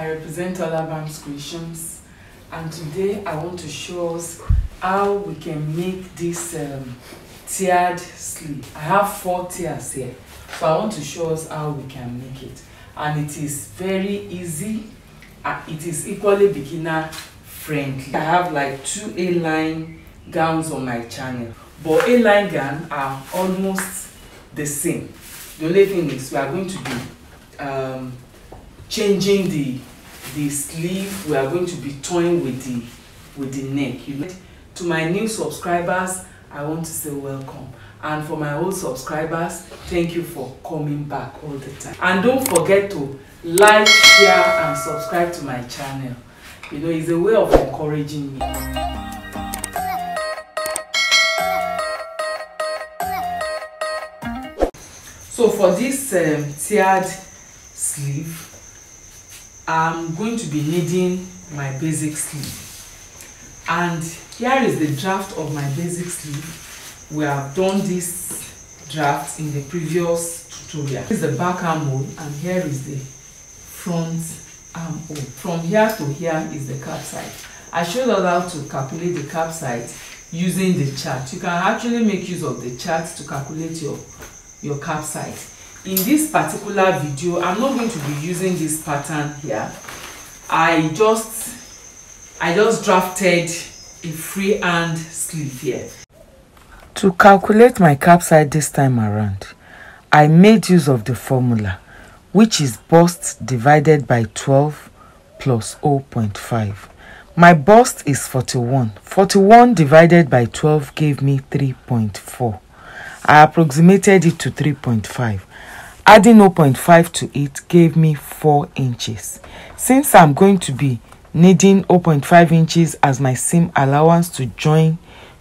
I represent Hollarbams Creations and today I want to show us how we can make this um, tiered sleeve. I have four tiers here so I want to show us how we can make it and it is very easy uh, it is equally beginner friendly. I have like two A-line gowns on my channel but A-line gown are almost the same. The only thing is we are going to be um, changing the the sleeve we are going to be toying with the with the neck. You know to my new subscribers i want to say welcome. And for my old subscribers thank you for coming back all the time. And don't forget to like share and subscribe to my channel. You know it's a way of encouraging me. So for this um, tiered sleeve I'm going to be needing my basic sleeve and here is the draft of my basic sleeve we have done this draft in the previous tutorial. This is the back armhole and here is the front armhole. From here to here is the cap side. I showed us how to calculate the cap side using the chart. You can actually make use of the chart to calculate your your cap side in this particular video i'm not going to be using this pattern here. I just i just drafted a freehand sleeve here. To calculate my cap side this time around i made use of the formula which is bust divided by 12 plus 0.5 my bust is 41 41 divided by 12 gave me 3.4 i approximated it to 3.5 Adding 0.5 to it gave me 4 inches. Since I'm going to be needing 0.5 inches as my seam allowance to join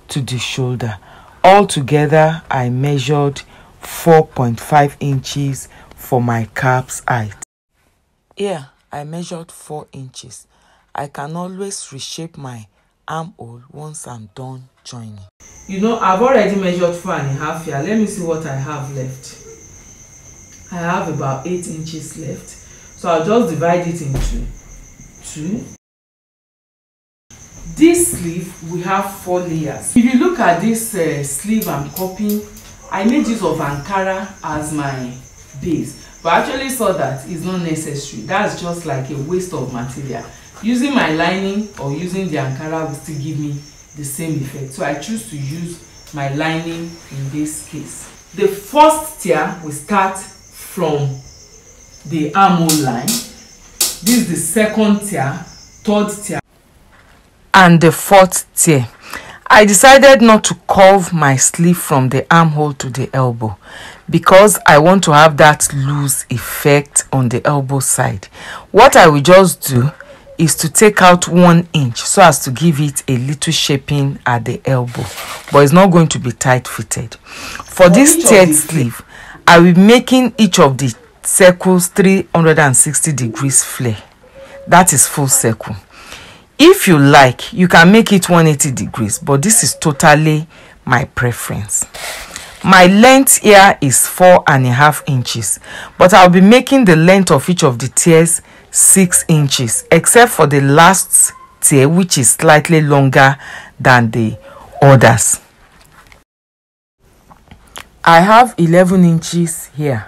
to the shoulder, altogether I measured 4.5 inches for my cap's height. Here I measured 4 inches. I can always reshape my armhole once I'm done joining. You know, I've already measured four and a half here. Let me see what I have left. I have about 8 inches left. So I'll just divide it into 2 this sleeve we have four layers. If you look at this uh, sleeve I'm copying I made use of Ankara as my base. But I actually saw that it's not necessary. That's just like a waste of material. Using my lining or using the Ankara will still give me the same effect. So I choose to use my lining in this case. The first tier we start from the armhole line. This is the second tier third tier. And the fourth tier. I decided not to curve my sleeve from the armhole to the elbow because i want to have that loose effect on the elbow side. What i will just do is to take out one inch so as to give it a little shaping at the elbow but it's not going to be tight fitted for this third sleeve I will making each of the circles 360 degrees flare. That is full circle. If you like, you can make it 180 degrees, but this is totally my preference. My length here is four and a half inches, but I'll be making the length of each of the tiers six inches, except for the last tier, which is slightly longer than the others. I have 11 inches here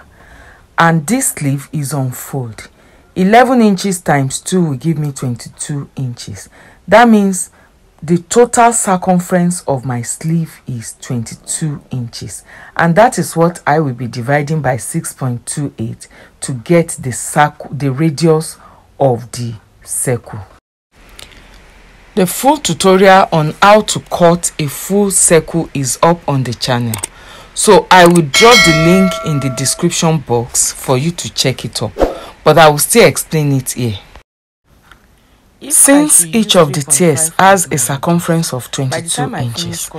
and this sleeve is on fold. 11 inches times 2 will give me 22 inches. That means the total circumference of my sleeve is 22 inches and that is what I will be dividing by 6.28 to get the the radius of the circle. The full tutorial on how to cut a full circle is up on the channel. So I will drop the link in the description box for you to check it up. But I will still explain it here. Since each of the tiers has a circumference of 22 inches,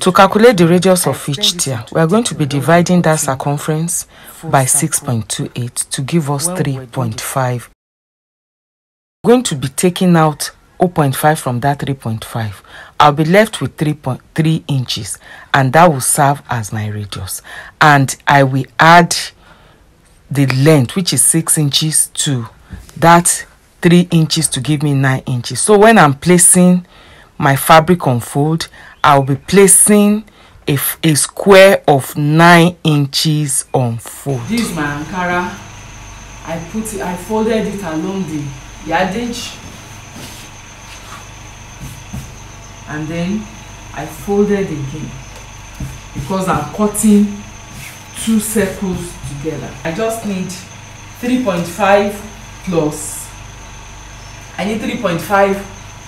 to calculate the radius of each tier, we are going to be dividing that circumference by 6.28 to give us 3.5. We're going to be taking out 0.5 from that 3.5 I'll be left with 3.3 inches and that will serve as my radius. And I will add the length which is 6 inches to that three inches to give me nine inches. So when i'm placing my fabric on fold i'll be placing a, a square of nine inches on fold. This is my ankara. I put it i folded it along the yardage and then i folded again. Because i'm cutting two circles together. I just need 3.5 plus i need 3.5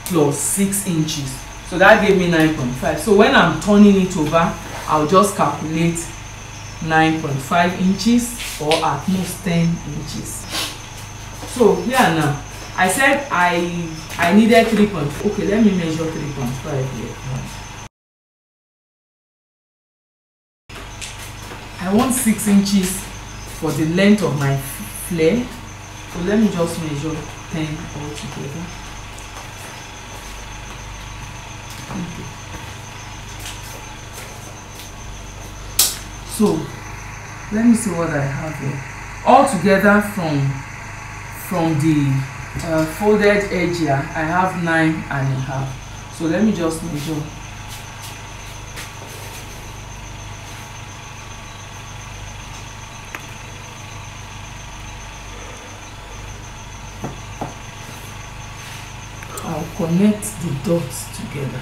plus 6 inches. So that gave me 9.5 so when i'm turning it over i'll just calculate 9.5 inches or at most 10 inches. So here now i said i i needed 3. points. okay let me measure 3.5 here i want 6 inches for the length of my flare so let me just measure 10 altogether okay. so let me see what I have here all together from from the uh, folded edge here I have nine and a half. So let me just measure. I'll connect the dots together.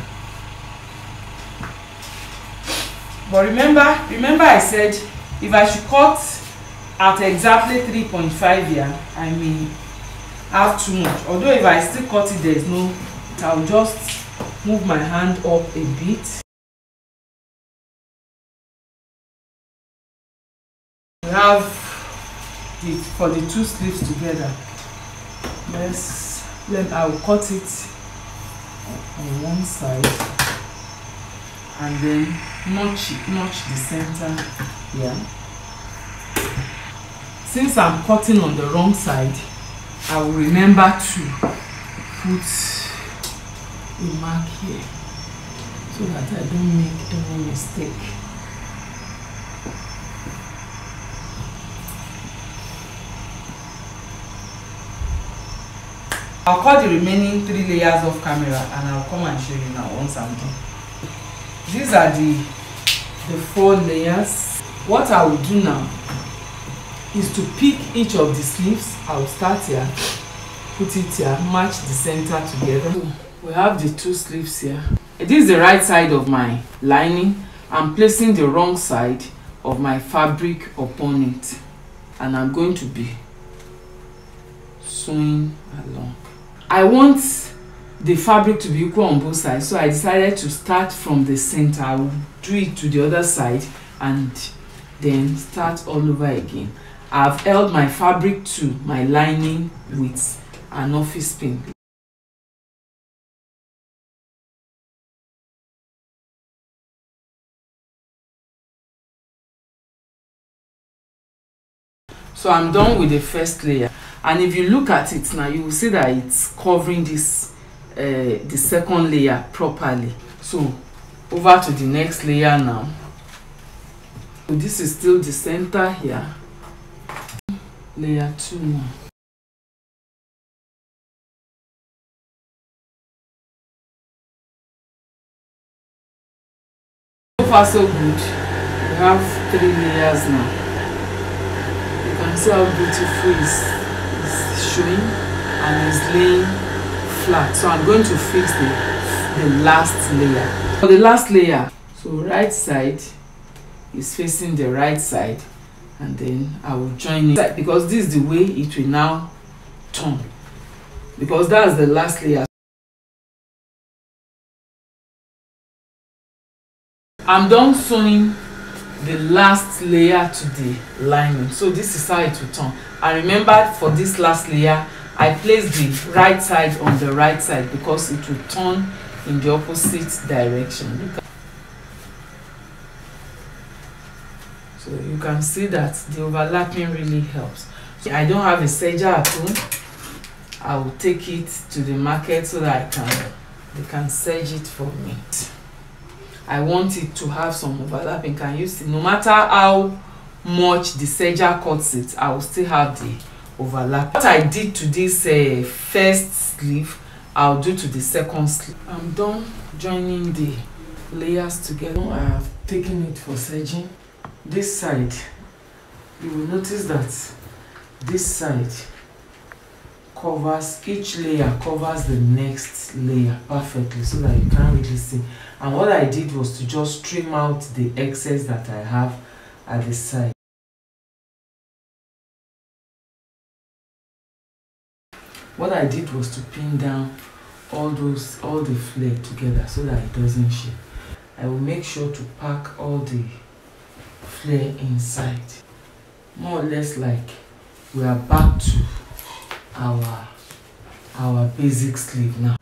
But remember remember I said if I should cut at exactly 3.5 here I may have too much. Although if I still cut it there is no I'll just move my hand up a bit. We have it for the two sleeves together. Yes then I will cut it on one side and then notch notch the center here. Since i'm cutting on the wrong side i will remember to put a mark here so that i don't make any mistake I'll cut the remaining three layers of camera and I'll come and show you now once I'm done. These are the the four layers. What I will do now is to pick each of the sleeves. I will start here, put it here, match the center together. We have the two sleeves here. This is the right side of my lining. I'm placing the wrong side of my fabric upon it and I'm going to be sewing along. I want the fabric to be equal on both sides so I decided to start from the center. I will do it to the other side and then start all over again. I've held my fabric to my lining with an office pin. So I'm done with the first layer and if you look at it now you will see that it's covering this uh, the second layer properly. So over to the next layer now. So this is still the center here. Layer 2 now. So far so good. We have three layers now. You can see how beautiful is showing and is laying flat. So I'm going to fix the, the last layer. For the last layer, so right side is facing the right side and then I will join it because this is the way it will now turn because that's the last layer. I'm done sewing the last layer to the lining so this is how it will turn and remember for this last layer I place the right side on the right side because it will turn in the opposite direction. So you can see that the overlapping really helps. I don't have a serger at home. I will take it to the market so that I can they can serge it for me. I want it to have some overlapping. Can you see? No matter how much the serger cuts it, I will still have the overlap what i did to this uh, first sleeve i'll do to the second sleeve i'm done joining the layers together i have taken it for serging this side you will notice that this side covers each layer covers the next layer perfectly so that you can't really see. And what I did was to just trim out the excess that I have at the side. What I did was to pin down all those all the flare together so that it doesn't shake. I will make sure to pack all the flare inside. More or less like we are back to our our basic sleeve now.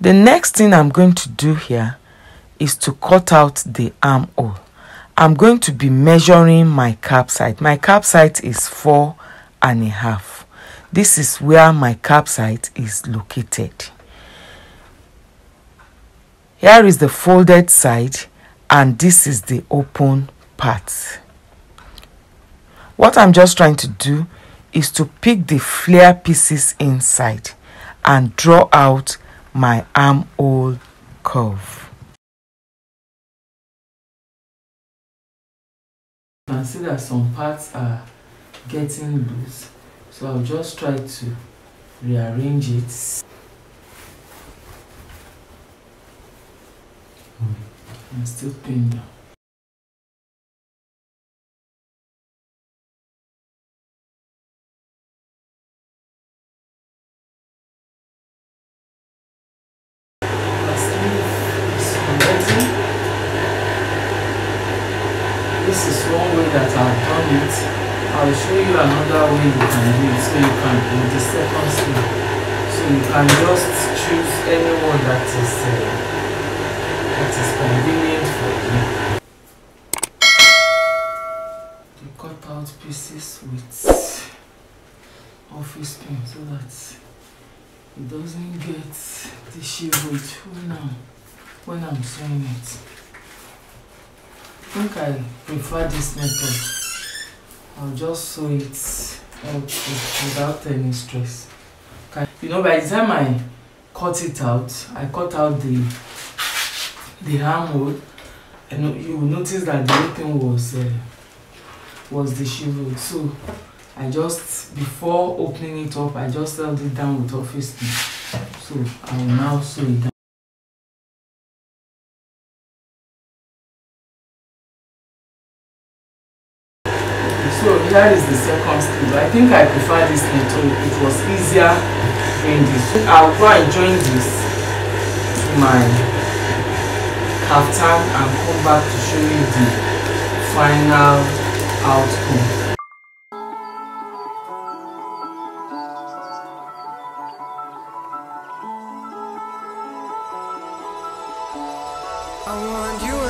The next thing i'm going to do here is to cut out the armhole. I'm going to be measuring my cap side my cap side is four and a half. This is where my cap side is located. Here is the folded side and this is the open what i'm just trying to do is to pick the flare pieces inside and draw out my armhole curve. You can see that some parts are getting loose so I'll just try to rearrange it I'm still down. That is uh, that is convenient for you you cut out pieces with office pin so that it doesn't get disheveled when when I'm sewing it think I prefer this method. I'll just sew it out without any stress. You know, by the time I cut it out, I cut out the the armhole, and you notice that the thing was uh, was disheveled. So I just before opening it up, I just held it down with office pin. So I will now sew it down. So here is the second sleeve. I think I prefer this method. It was easier this. So I'll go and join this to my kaftan and come back to show you the final outcome. I want you